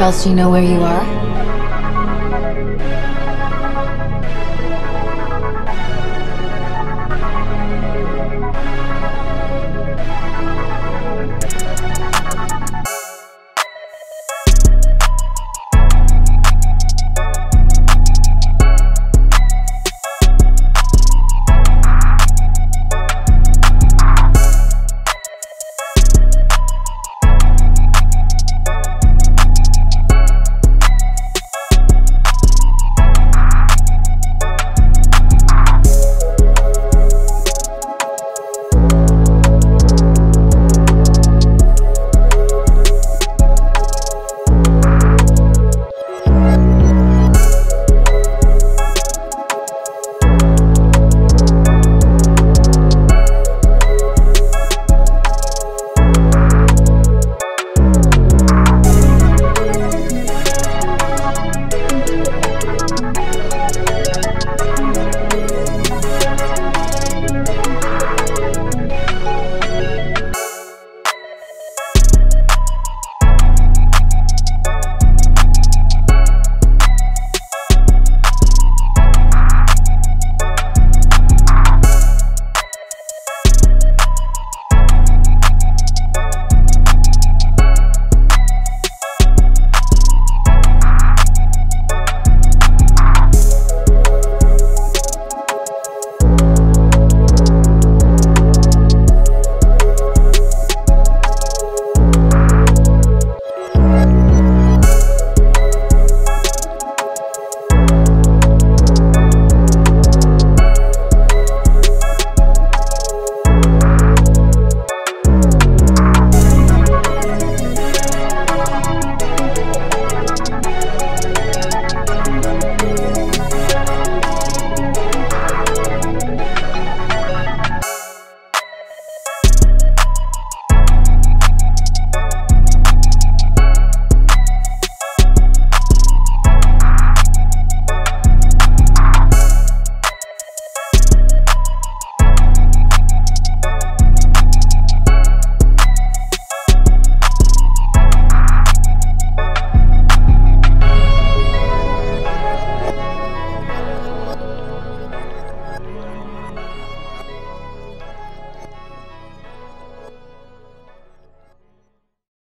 Charles, do you know where you are?